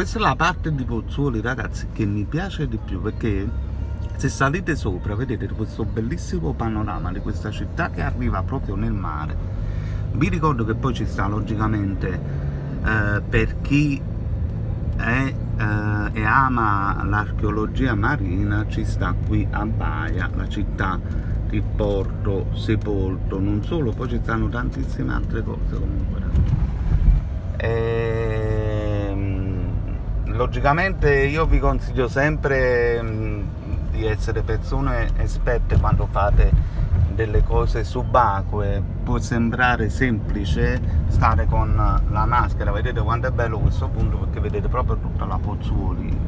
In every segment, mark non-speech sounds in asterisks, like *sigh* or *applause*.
questa è la parte di Pozzuoli ragazzi che mi piace di più perché se salite sopra vedete questo bellissimo panorama di questa città che arriva proprio nel mare. Vi ricordo che poi ci sta logicamente eh, per chi è, eh, e ama l'archeologia marina ci sta qui a Baia la città di Porto Sepolto. Non solo poi ci stanno tantissime altre cose comunque e, ehm, logicamente io vi consiglio sempre mm, di essere persone esperte quando fate delle cose subacquee. Può sembrare semplice stare con la maschera vedete quanto è bello questo punto perché vedete proprio tutta la Pozzuoli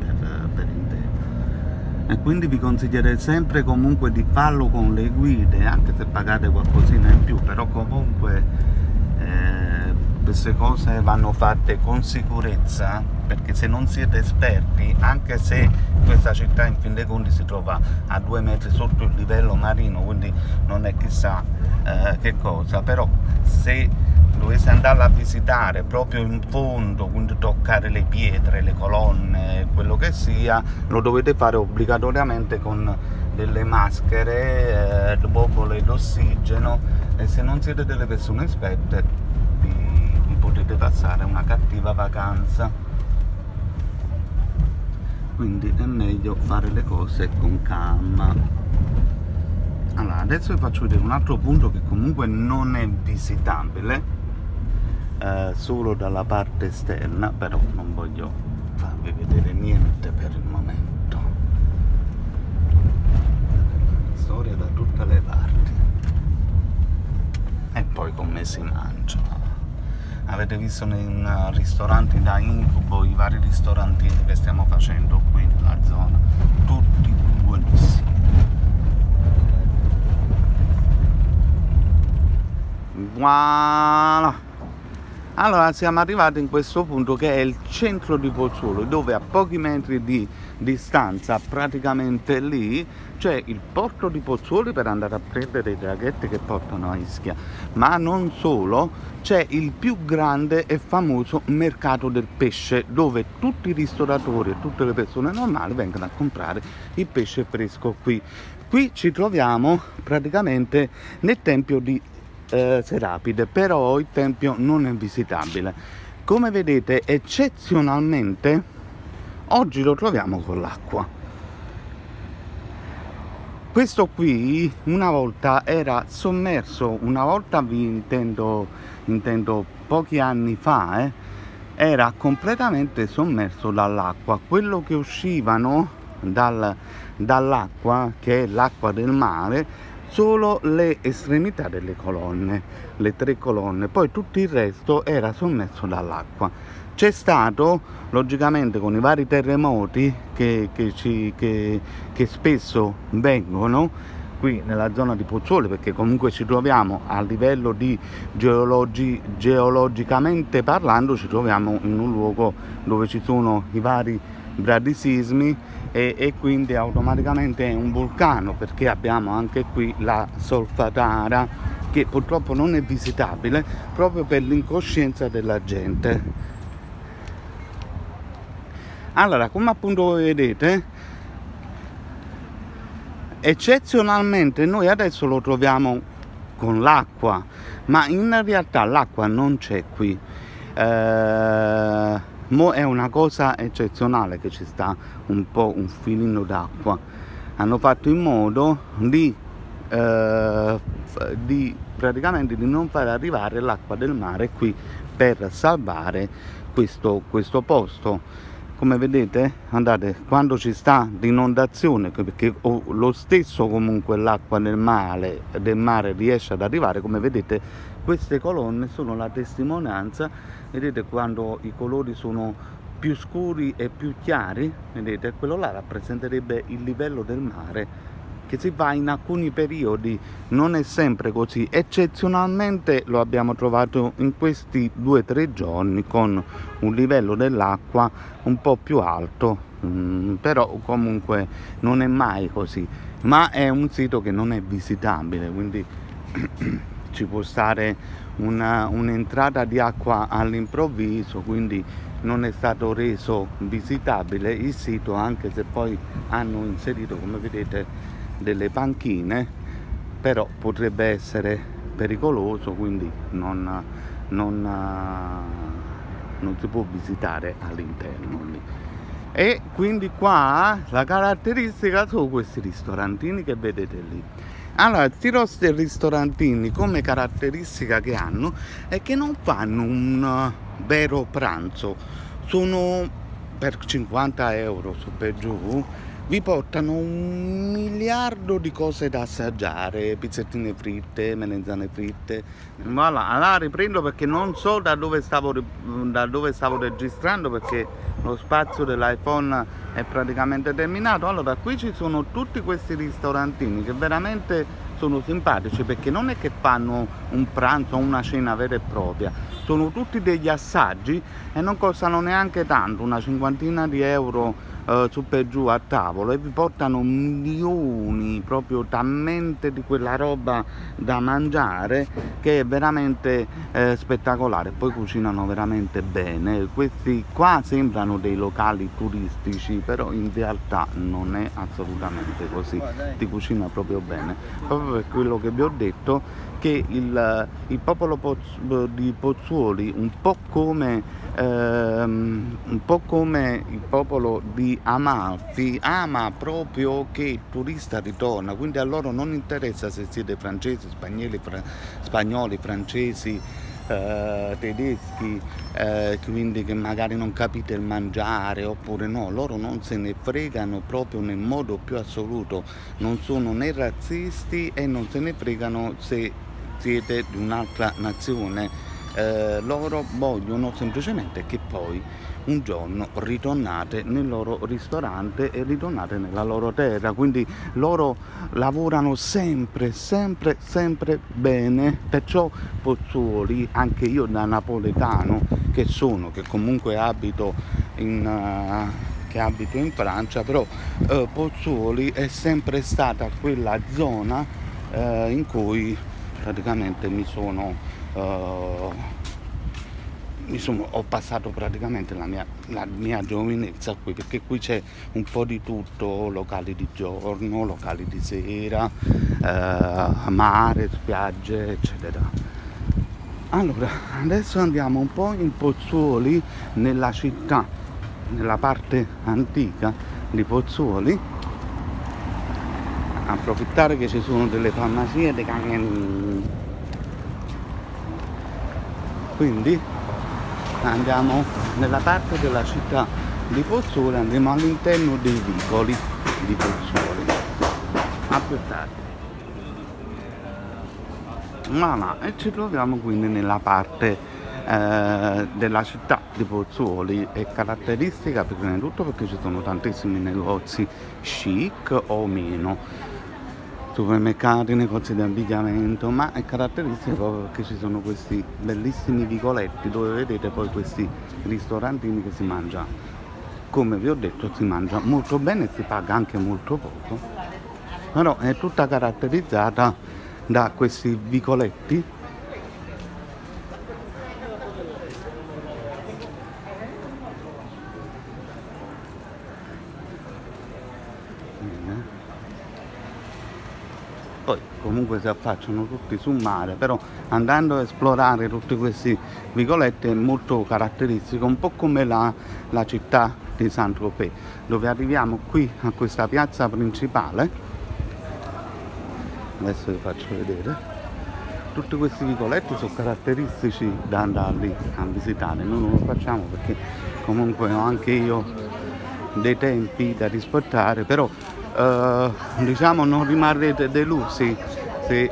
per, per intero. E quindi vi consiglierei sempre comunque di farlo con le guide anche se pagate qualcosina in più però comunque eh, queste cose vanno fatte con sicurezza perché se non siete esperti anche se questa città in fin dei conti si trova a due metri sotto il livello marino quindi non è chissà eh, che cosa. Però se dovesse andarla a visitare proprio in fondo quindi toccare le pietre le colonne quello che sia lo dovete fare obbligatoriamente con delle maschere eh, bombole d'ossigeno e se non siete delle persone esperte potete passare una cattiva vacanza. Quindi è meglio fare le cose con calma. Allora adesso vi faccio vedere un altro punto che comunque non è visitabile eh, solo dalla parte esterna però non voglio farvi vedere niente per il momento. Storia da tutte le parti. E poi come si mangia avete visto nei ristoranti da incubo i vari ristorantini che stiamo facendo qui nella zona? Tutti buonissimi. Voilà allora siamo arrivati in questo punto che è il centro di Pozzuolo dove a pochi metri di distanza praticamente lì c'è il porto di Pozzuoli per andare a prendere i traghetti che portano a Ischia. Ma non solo c'è il più grande e famoso mercato del pesce dove tutti i ristoratori e tutte le persone normali vengono a comprare il pesce fresco qui. Qui ci troviamo praticamente nel tempio di eh, Serapide, però il tempio non è visitabile. Come vedete eccezionalmente oggi lo troviamo con l'acqua. Questo qui una volta era sommerso, una volta vi intendo, intendo pochi anni fa, eh, era completamente sommerso dall'acqua. Quello che uscivano dal, dall'acqua, che è l'acqua del mare, solo le estremità delle colonne, le tre colonne, poi tutto il resto era sommerso dall'acqua. C'è stato, logicamente con i vari terremoti che, che, ci, che, che spesso vengono, qui nella zona di Pozzuoli perché comunque ci troviamo a livello di geologi, geologicamente parlando ci troviamo in un luogo dove ci sono i vari bradisismi e, e quindi automaticamente è un vulcano perché abbiamo anche qui la Solfatara che purtroppo non è visitabile proprio per l'incoscienza della gente. Allora come appunto vedete eccezionalmente noi adesso lo troviamo con l'acqua ma in realtà l'acqua non c'è qui. Eh, Mo è una cosa eccezionale che ci sta un po' un filino d'acqua. Hanno fatto in modo di, eh, di praticamente di non far arrivare l'acqua del mare qui per salvare questo, questo posto come vedete andate quando ci sta l'inondazione perché lo stesso comunque l'acqua del mare, del mare riesce ad arrivare come vedete queste colonne sono la testimonianza. Vedete quando i colori sono più scuri e più chiari vedete quello là rappresenterebbe il livello del mare che si fa in alcuni periodi, non è sempre così. Eccezionalmente lo abbiamo trovato in questi due o tre giorni con un livello dell'acqua un po' più alto, mm, però comunque non è mai così. Ma è un sito che non è visitabile, quindi *clears throat* ci può stare un'entrata di acqua all'improvviso, quindi non è stato reso visitabile il sito anche se poi hanno inserito come vedete delle panchine però potrebbe essere pericoloso quindi non, non, non si può visitare all'interno e quindi qua la caratteristica sono questi ristorantini che vedete lì. Allora, questi ristorantini come caratteristica che hanno è che non fanno un vero pranzo, sono per 50 euro su per giù, vi portano un miliardo di cose da assaggiare, pizzettine fritte, melanzane fritte. Voilà, allora riprendo perché non so da dove stavo, da dove stavo registrando perché lo spazio dell'iPhone è praticamente terminato allora qui ci sono tutti questi ristorantini che veramente sono simpatici perché non è che fanno un pranzo o una cena vera e propria sono tutti degli assaggi e non costano neanche tanto una cinquantina di euro eh, su per giù a tavolo e vi portano milioni proprio talmente di quella roba da mangiare che è veramente eh, spettacolare. Poi cucinano veramente bene. Questi qua sembrano dei locali turistici però in realtà non è assolutamente così. Ti cucina proprio bene. Proprio per quello che vi ho detto che il, il popolo Poz, di Pozzuoli un po' come ehm, un po' come il popolo di Amalfi ama proprio che il turista ritorna quindi a loro non interessa se siete francesi, spagnoli, fra, spagnoli francesi eh, tedeschi eh, quindi che magari non capite il mangiare oppure no loro non se ne fregano proprio nel modo più assoluto non sono né razzisti e non se ne fregano se siete di un'altra nazione eh, loro vogliono semplicemente che poi un giorno ritornate nel loro ristorante e ritornate nella loro terra. Quindi loro lavorano sempre sempre sempre bene. Perciò Pozzuoli anche io da napoletano che sono che comunque abito in uh, abito in Francia però uh, Pozzuoli è sempre stata quella zona uh, in cui praticamente mi sono uh, insomma, ho passato praticamente la mia, la mia, giovinezza qui perché qui c'è un po' di tutto, locali di giorno, locali di sera, uh, mare, spiagge, eccetera. Allora, adesso andiamo un po' in Pozzuoli, nella città, nella parte antica di Pozzuoli, approfittare che ci sono delle farmacie, dei camion quindi andiamo nella parte della città di Pozzuoli andiamo all'interno dei vicoli di Pozzuoli a più tardi voilà, e ci troviamo quindi nella parte eh, della città di Pozzuoli è caratteristica prima di tutto perché ci sono tantissimi negozi chic o meno supermercati, negozi di abbigliamento, ma è caratteristico perché ci sono questi bellissimi vicoletti dove vedete poi questi ristorantini che si mangia, come vi ho detto, si mangia molto bene e si paga anche molto poco, però è tutta caratterizzata da questi vicoletti poi comunque si affacciano tutti sul mare però andando a esplorare tutti questi vicoletti è molto caratteristico un po' come la, la città di Saint-Tropez dove arriviamo qui a questa piazza principale. Adesso vi faccio vedere. Tutti questi vicoletti sono caratteristici da andarli a visitare noi non lo facciamo perché comunque ho anche io dei tempi da rispettare però eh, diciamo non rimarrete delusi se,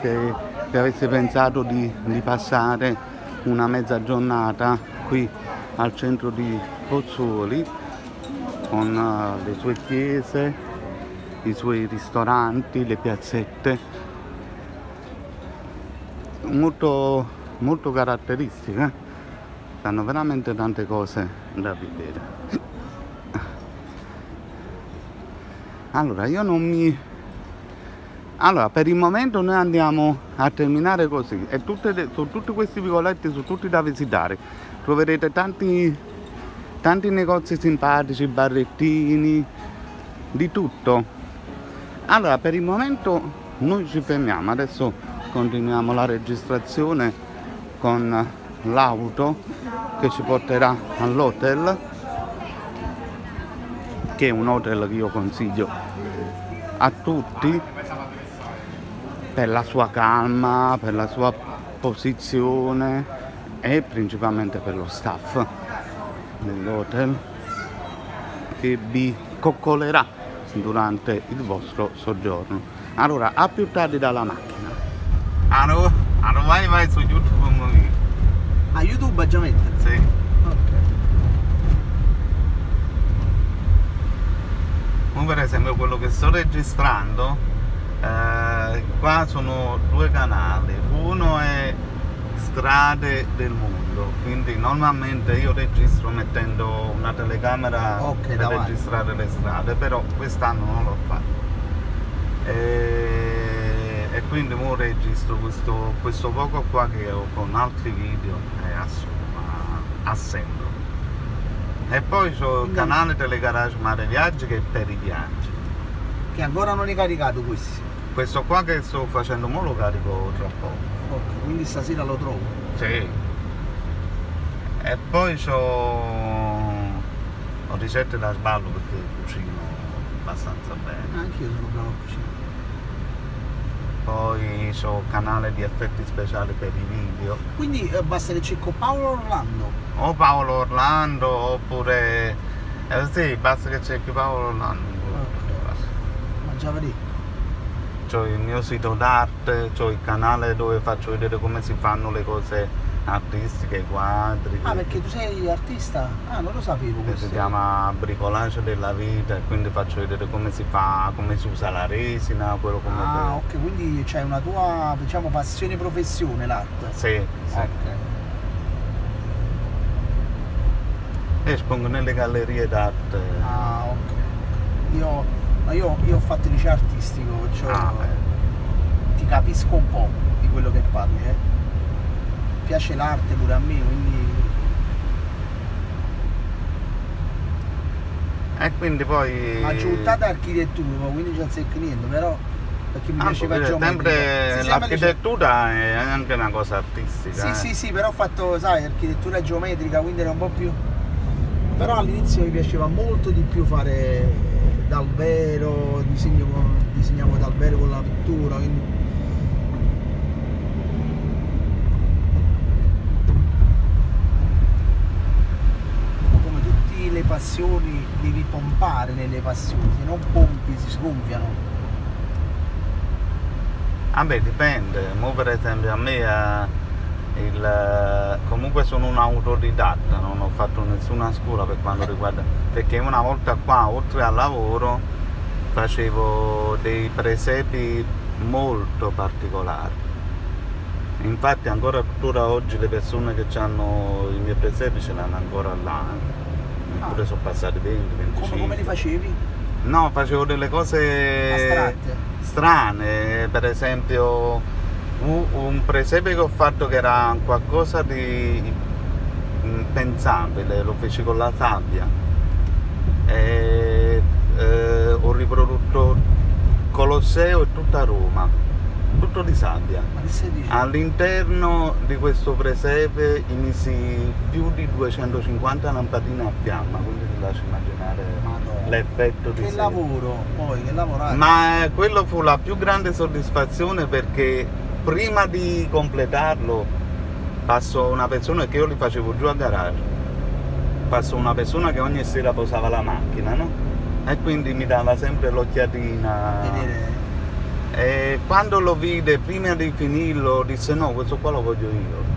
se, se aveste pensato di, di, passare una mezza giornata qui al centro di Pozzuoli con uh, le sue chiese, i suoi ristoranti, le piazzette. Molto, molto caratteristiche hanno veramente tante cose da vedere. Allora io non mi Allora, per il momento noi andiamo a terminare così e tutte su tutti questi vicoletti sono tutti da visitare. Troverete tanti, tanti negozi simpatici, barrettini, di tutto. Allora, per il momento noi ci fermiamo, adesso continuiamo la registrazione con l'auto che ci porterà all'hotel, che è un hotel che io consiglio a tutti per la sua calma, per la sua posizione e principalmente per lo staff dell'hotel che vi coccolerà durante il vostro soggiorno. Allora, a più tardi dalla macchina. Allora, allora vai vai su YouTube movie. A YouTube già mettere. Sì. Ok. Come per esempio quello che sto registrando, eh, qua sono due canali, uno è strade del mondo, quindi normalmente io registro mettendo una telecamera Ok, per davanti. registrare le strade, però quest'anno non l'ho fatto. E, e quindi ora registro questo, questo poco qua che ho con altri video e assomma assemblo. E poi c'ho il canale Telegarage Mare Viaggi che è per i viaggi. Che ancora non hai caricato questi. Questo qua che sto facendo mo lo carico tra poco. Ok, quindi stasera lo trovo. Sì. E poi c'ho ho ricette da sballo perché cucino abbastanza bene. Anche io sono bravo a cucinare. Poi un canale di effetti speciali per i video. Quindi eh, basta che cerco Paolo Orlando. O Paolo Orlando oppure. Eh sì, basta che cerchi Paolo Orlando. Ma già vedi. C'ho il mio sito d'arte, c'ho il canale dove faccio vedere come si fanno le cose artistiche, i quadri. Ah, perché tu sei artista? Ah, non lo sapevo si chiama bricolage della vita e quindi faccio vedere come si fa, come si usa la resina, quello come Ah, ok, quindi c'è una tua, diciamo, passione professione l'arte. Sì, sì. Ok. Espongo nelle gallerie d'arte. Ah, ok. Io, ma io, io ho fatto il liceo artistico, perciò Ah, beh. ti capisco un po' di quello che parli, eh. Piace l'arte pure a me, quindi. E quindi poi. Ma giuntata architettura, quindi già sei niente, però perché mi Ah, piaceva perché geometria. sempre Sì, l'architettura è anche una cosa artistica. Sì, eh. sì, sì, però ho fatto, sai, architettura geometrica, quindi era un po' più. Però all'inizio mi piaceva molto di più fare dal vero, disegno disegnavo dal vero con la pittura, quindi. Come tutte le passioni devi pompare nelle passioni, se non pompi si sgonfiano. Vabbè, dipende. Mo per esempio a me eh, il, eh, comunque sono un autodidatta, ho fatto nessuna scuola per quanto riguarda. Perché una volta qua, oltre al lavoro, facevo dei presepi molto particolari. Infatti ancora oggi le persone che hanno i miei presepi ce l'hanno ancora là. Eppure Ah. sono passati 20, 25. Come, come li facevi? No, facevo delle cose Astratte. strane, per esempio un presepe che ho fatto che era qualcosa di impensabile, lo feci con la sabbia e eh, ho riprodotto Colosseo e tutta Roma, tutto di sabbia. All'interno di questo presepe misi più di 250 lampadine a fiamma, quindi ti lascio immaginare Madonna. l'effetto di Che sé. lavoro, poi, che lavorare. Ma eh, quello fu la più grande soddisfazione perché prima di completarlo passò una persona che io li facevo giù a garage. Passò una persona che ogni sera posava la macchina, no? E quindi mi dava sempre l'occhiatina. Vedere. E quando lo vide, prima di finirlo, disse no, questo qua lo voglio io.